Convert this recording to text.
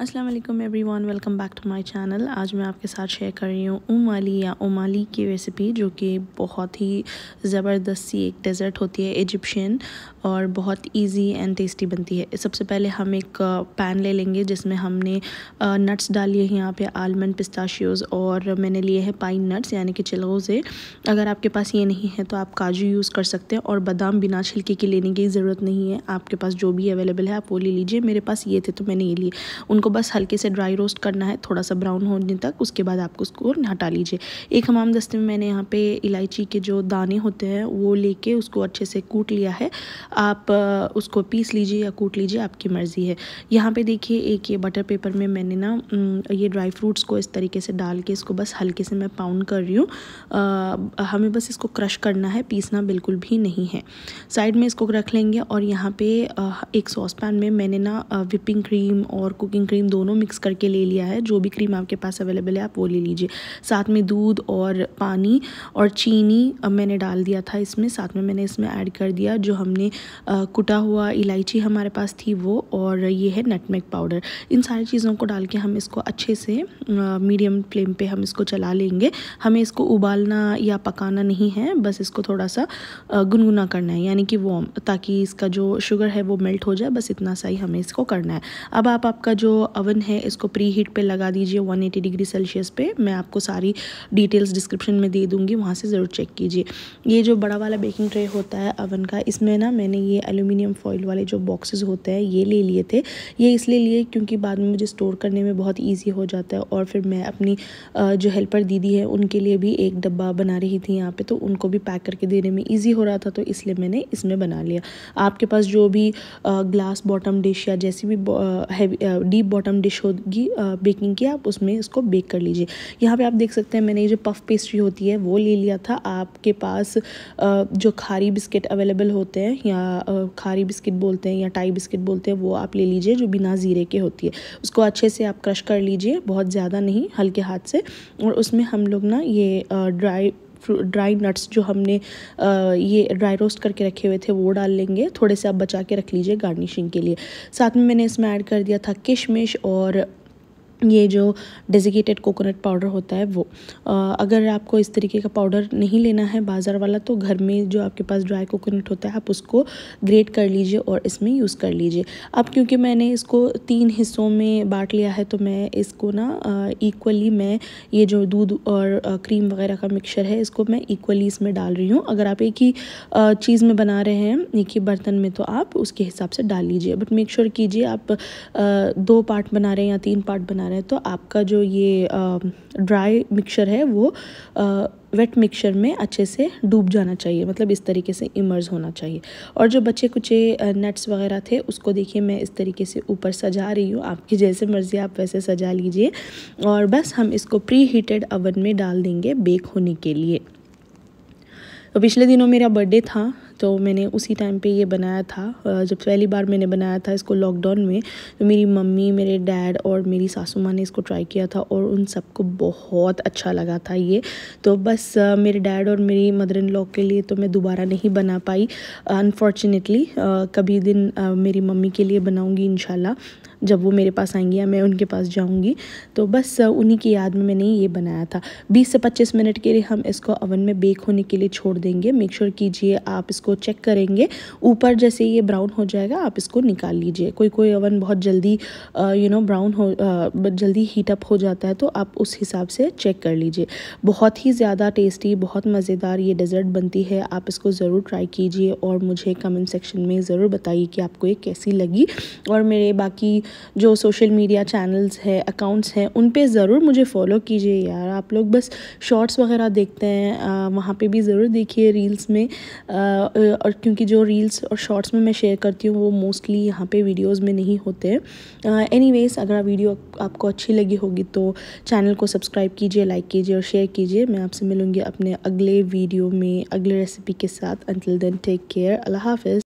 अस्सलाम वालेकुम everyone welcome back to my channel आज मैं आपके साथ शेयर कर रही हूँ उमाली या उमाली की रेसिपी जो कि बहुत ही ज़बरदस्त सी एक डेज़र्ट होती है इजिप्शियन और बहुत इजी एंड टेस्टी बनती है। सबसे पहले हम एक पैन ले लेंगे, जिसमें हमने नट्स डालिए हैं यहाँ पे आलमंड पिस्ताशियोज़ और मैंने लिए हैं पाइन नट्स यानी कि चिलगोज़े अगर आपके पास ये नहीं है तो आप काजू यूज़ कर सकते हैं, और बादाम बिना छिलके के लेने की ज़रूरत नहीं है। आपके पास जो भी अवेलेबल है, आप वो ले लीजिए। मेरे पास ये थे तो मैंने ये लिए। उनको बस हल्के से ड्राई रोस्ट करना है, थोड़ा सा ब्राउन होने तक, उसके बाद आपको उसको हटा लीजिए। एक हमाम दस्ते में मैंने यहाँ पे इलायची के जो दाने होते हैं, वो लेके उसको अच्छे से कूट लिया है। आप उसको पीस लीजिए या कूट लीजिए, आपकी मर्ज़ी है। यहाँ पे देखिए, एक ये बटर पेपर में मैंने ना ये ड्राई फ्रूट्स को इस तरीके से डाल के इसको बस हल्के से मैं पाउंड कर रही हूँ। हमें बस इसको क्रश करना है, पीसना बिल्कुल भी नहीं है। साइड में इसको रख लेंगे और यहाँ पे एक सॉस पैन में मैंने ना विपिंग क्रीम और कुकिंग क्रीम दोनों मिक्स करके ले लिया है। जो भी क्रीम आपके पास अवेलेबल है, आप वो ले लीजिए। साथ में दूध और पानी और चीनी मैंने डाल दिया था इसमें। साथ में मैंने इसमें ऐड कर दिया जो हमने कुटा हुआ इलायची हमारे पास थी वो और ये है नटमेग पाउडर इन सारी चीज़ों को डाल के हम इसको अच्छे से मीडियम फ्लेम पे हम इसको चला लेंगे। हमें इसको उबालना या पकाना नहीं है, बस इसको थोड़ा सा गुनगुना करना है। यानी कि वो, ताकि इसका जो शुगर है वो मेल्ट हो जाए, बस इतना सा ही हमें इसको करना है। अब आप आपका जो अवन है, इसको प्री हीट पे लगा दीजिए 180 डिग्री सेल्सियस पे। मैं आपको सारी डिटेल्स डिस्क्रिप्शन में दे दूँगी, वहाँ से ज़रूर चेक कीजिए। ये जो बड़ा वाला बेकिंग ट्रे होता है अवन का, इसमें ना मैंने ये एलुमिनियम फॉइल वाले जो बॉक्सेस होते हैं, ये ले लिए थे। ये इसलिए लिए क्योंकि बाद में मुझे स्टोर करने में बहुत ईजी हो जाता है और फिर मैं अपनी जो हेल्पर दीदी है, उनके लिए भी एक डब्बा बना रही थी यहाँ पर तो उनको भी पैक करके देने में ईजी हो रहा था तो इसलिए मैंने इसमें बना लिया। आपके पास जो भी ग्लास बॉटम डिश या जैसी भी डीप बॉटम डिश होगी बेकिंग की, आप उसमें इसको बेक कर लीजिए। यहाँ पे आप देख सकते हैं, मैंने ये जो पफ पेस्ट्री होती है, वो ले लिया था। आपके पास जो खारी बिस्किट अवेलेबल होते हैं, या खारी बिस्किट बोलते हैं, या टाई बिस्किट बोलते हैं, वो आप ले लीजिए, जो बिना ज़ीरे के होती है। उसको अच्छे से आप क्रश कर लीजिए, बहुत ज़्यादा नहीं, हल्के हाथ से। और उसमें हम लोग ना ये ड्राई ड्राई नट्स जो हमने ये ड्राई रोस्ट करके रखे हुए थे, वो डाल लेंगे। थोड़े से आप बचा के रख लीजिए गार्निशिंग के लिए। साथ में मैंने इसमें ऐड कर दिया था किशमिश और ये जो डेजिकेटेड कोकोनट पाउडर होता है वो आ, अगर आपको इस तरीके का पाउडर नहीं लेना है बाज़ार वाला तो घर में जो आपके पास ड्राई कोकोनट होता है आप उसको ग्रेट कर लीजिए और इसमें यूज़ कर लीजिए। अब क्योंकि मैंने इसको तीन हिस्सों में बांट लिया है तो मैं इसको ना इक्वली मैं ये जो दूध और क्रीम वगैरह का मिक्सचर है इसको मैं इक्वली इसमें डाल रही हूँ। अगर आप एक ही चीज़ में बना रहे हैं एक ही बर्तन में तो आप उसके हिसाब से डाल लीजिए। बट मेक श्योर कीजिए आप दो पार्ट बना रहे हैं या तीन पार्ट बना रहे हैं तो आपका जो ये ड्राई मिक्सचर है वो वेट मिक्सचर में अच्छे से डूब जाना चाहिए मतलब इस तरीके से इमर्ज होना चाहिए। और जो बच्चे कुछ नट्स वगैरह थे, उसको देखिए मैं इस तरीके से ऊपर सजा रही हूँ। आपकी जैसे मर्ज़ी, आप वैसे सजा लीजिए। और बस हम इसको प्री हीटेड अवन में डाल देंगे बेक होने के लिए। तो पिछले दिनों मेरा बर्थडे था तो मैंने उसी टाइम पे ये बनाया था। जब पहली बार मैंने बनाया था इसको लॉकडाउन में तो मेरी मम्मी, मेरे डैड और मेरी सासू माँ ने इसको ट्राई किया था और उन सबको बहुत अच्छा लगा था ये। तो बस मेरे डैड और मेरी मदर इन लॉ के लिए तो मैं दोबारा नहीं बना पाई। अनफॉर्चुनेटली कभी दिन मेरी मम्मी के लिए बनाऊँगी इन जब वो मेरे पास आएँगी या मैं उनके पास जाऊँगी। तो बस उन्हीं की याद में मैंने ये बनाया था। 20 से 25 मिनट के लिए हम इसको अवन में बेक होने के लिए छोड़ देंगे। मेक श्योर कीजिए आप इसको चेक करेंगे। ऊपर जैसे ये ब्राउन हो जाएगा आप इसको निकाल लीजिए। कोई कोई ओवन बहुत जल्दी यू नो ब्राउन हो uh, जल्दी हीटअप हो जाता है तो आप उस हिसाब से चेक कर लीजिए। बहुत ही ज़्यादा टेस्टी बहुत मज़ेदार ये डेज़र्ट बनती है। आप इसको ज़रूर ट्राई कीजिए और मुझे कमेंट सेक्शन में ज़रूर बताइए कि आपको ये कैसी लगी। और मेरे बाकी जो सोशल मीडिया चैनल्स है अकाउंट्स हैं उन पे ज़रूर मुझे फॉलो कीजिए यार। आप लोग बस शॉर्ट्स वगैरह देखते हैं वहाँ पे भी ज़रूर देखिए रील्स में। आ, और क्योंकि जो रील्स और शॉर्ट्स में मैं शेयर करती हूँ वो मोस्टली यहाँ पे वीडियोस में नहीं होते हैं। एनीवेज अगर वीडियो आपको अच्छी लगी होगी तो चैनल को सब्सक्राइब कीजिए लाइक कीजिए और शेयर कीजिए। मैं आपसे मिलूँगी अपने अगले वीडियो में अगले रेसिपी के साथ। अंटिल देन टेक केयर अल्लाह हाफिज़।